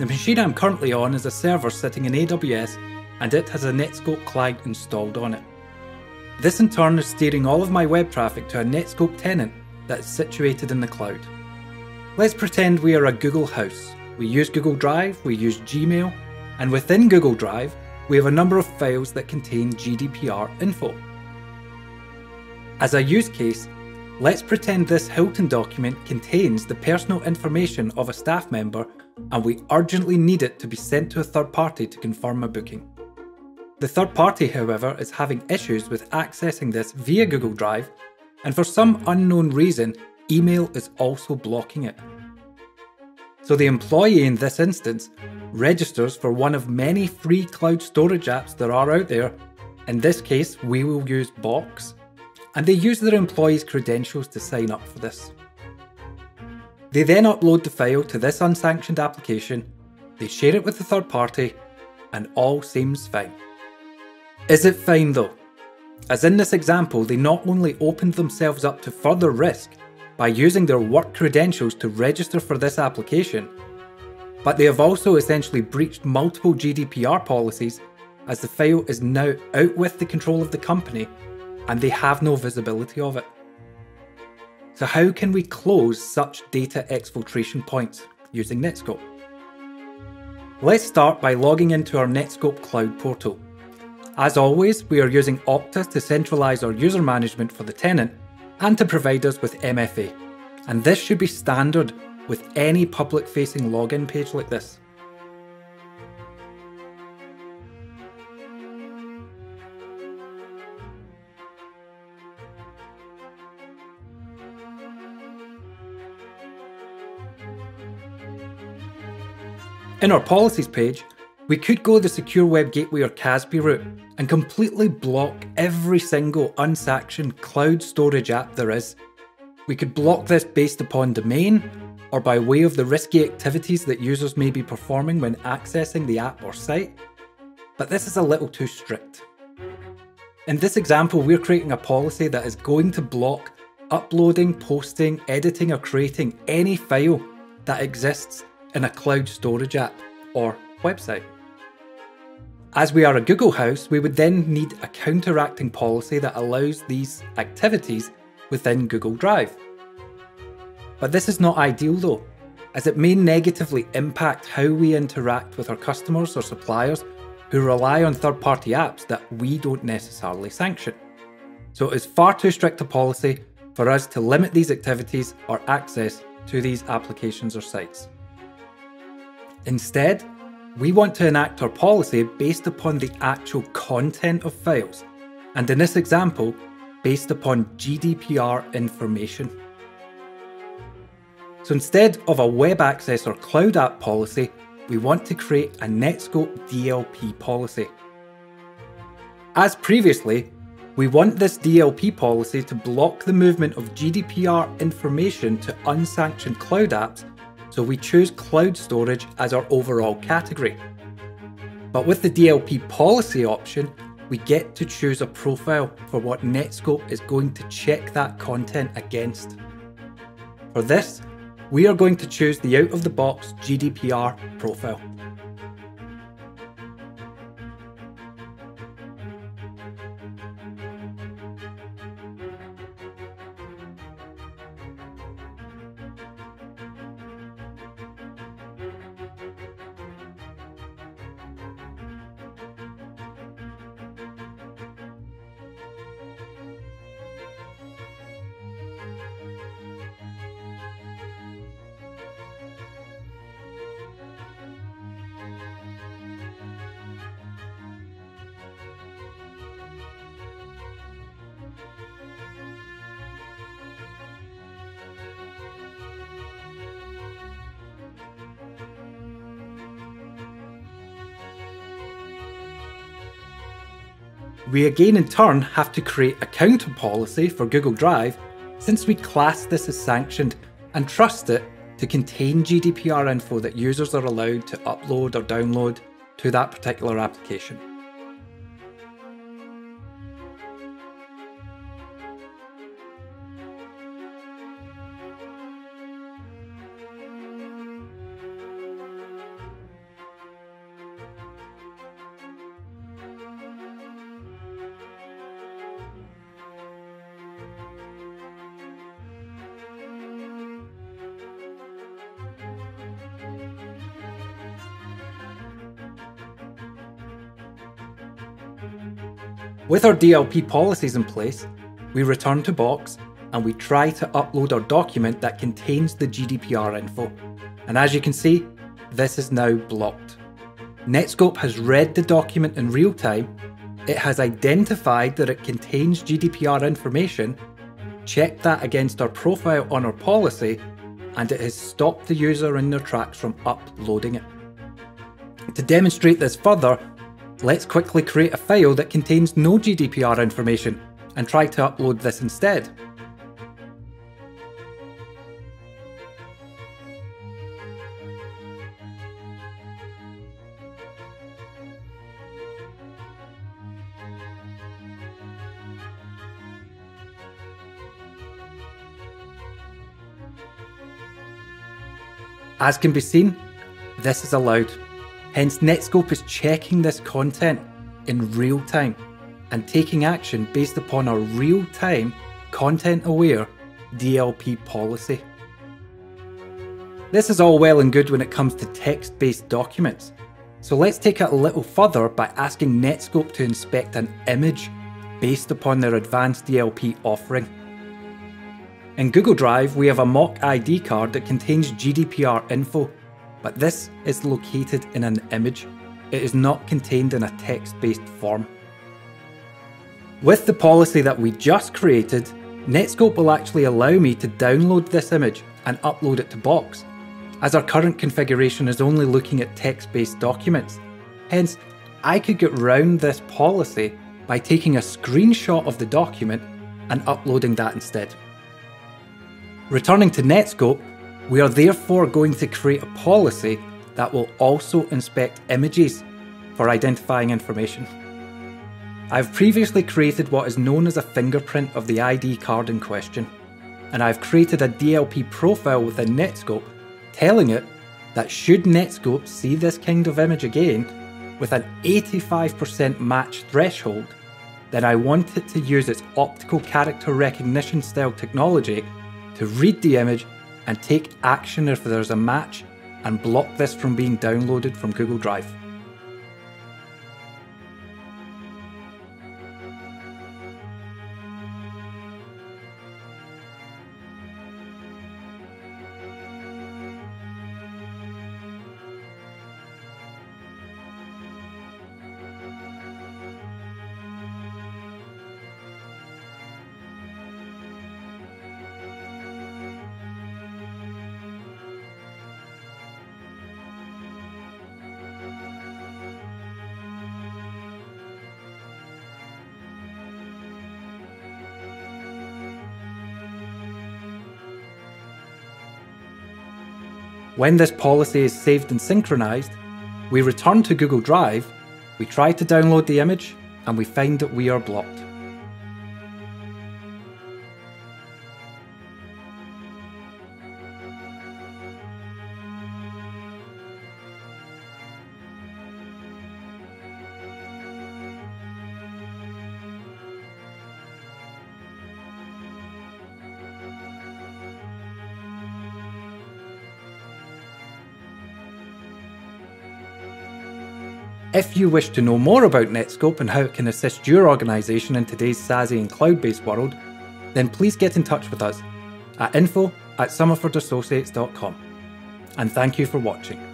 The machine I'm currently on is a server sitting in AWS and it has a Netskope client installed on it. This in turn is steering all of my web traffic to a Netskope tenant that is situated in the cloud. Let's pretend we are a Google house. We use Google Drive, we use Gmail, and within Google Drive, we have a number of files that contain GDPR info. As a use case, let's pretend this Hilton document contains the personal information of a staff member and we urgently need it to be sent to a third party to confirm a booking. The third party, however, is having issues with accessing this via Google Drive, and for some unknown reason, email is also blocking it. So the employee in this instance registers for one of many free cloud storage apps there are out there. In this case, we will use Box, and they use their employees' credentials to sign up for this. They then upload the file to this unsanctioned application, they share it with the third party, and all seems fine. Is it fine though? As in this example, they not only opened themselves up to further risk by using their work credentials to register for this application, but they have also essentially breached multiple GDPR policies as the file is now out with the control of the company and they have no visibility of it. So how can we close such data exfiltration points using Netskope? Let's start by logging into our Netskope Cloud portal. As always, we are using Okta to centralize our user management for the tenant and to provide us with MFA. And this should be standard with any public facing login page like this. In our policies page, we could go the Secure Web Gateway or CASB route and completely block every single unsanctioned cloud storage app there is. We could block this based upon domain, or by way of the risky activities that users may be performing when accessing the app or site, but this is a little too strict. In this example, we're creating a policy that is going to block uploading, posting, editing, or creating any file that exists in a cloud storage app or website. As we are a Google house, we would then need a counteracting policy that allows these activities within Google Drive. But this is not ideal though, as it may negatively impact how we interact with our customers or suppliers who rely on third party apps that we don't necessarily sanction. So it is far too strict a policy for us to limit these activities or access to these applications or sites. Instead, we want to enact our policy based upon the actual content of files, and in this example, based upon GDPR information. So instead of a web access or cloud app policy, we want to create a Netskope DLP policy. As previously, we want this DLP policy to block the movement of GDPR information to unsanctioned cloud apps, so we choose cloud storage as our overall category. But with the DLP policy option, we get to choose a profile for what Netskope is going to check that content against. For this, we are going to choose the out of the box GDPR profile. We again in turn have to create a counter policy for Google Drive since we class this as sanctioned and trust it to contain GDPR info that users are allowed to upload or download to that particular application. With our DLP policies in place, we return to Box and we try to upload our document that contains the GDPR info. And as you can see, this is now blocked. Netskope has read the document in real time, it has identified that it contains GDPR information, checked that against our profile on our policy, and it has stopped the user in their tracks from uploading it. To demonstrate this further, let's quickly create a file that contains no GDPR information and try to upload this instead. As can be seen, this is allowed. Hence, Netskope is checking this content in real time and taking action based upon our real time, content aware DLP policy. This is all well and good when it comes to text based documents. So let's take it a little further by asking Netskope to inspect an image based upon their advanced DLP offering. In Google Drive, we have a mock ID card that contains GDPR info, but this is located in an image. It is not contained in a text-based form. With the policy that we just created, Netskope will actually allow me to download this image and upload it to Box, as our current configuration is only looking at text-based documents. Hence, I could get round this policy by taking a screenshot of the document and uploading that instead. Returning to Netskope, we are therefore going to create a policy that will also inspect images for identifying information. I've previously created what is known as a fingerprint of the ID card in question, and I've created a DLP profile within Netskope telling it that should Netskope see this kind of image again with an 85% match threshold, then I want it to use its optical character recognition style technology to read the image and take action if there's a match and block this from being downloaded from Google Drive. When this policy is saved and synchronized, we return to Google Drive, we try to download the image, and we find that we are blocked. If you wish to know more about Netskope and how it can assist your organisation in today's SASE and cloud based world, then please get in touch with us at info at somerfordassociates.com. And thank you for watching.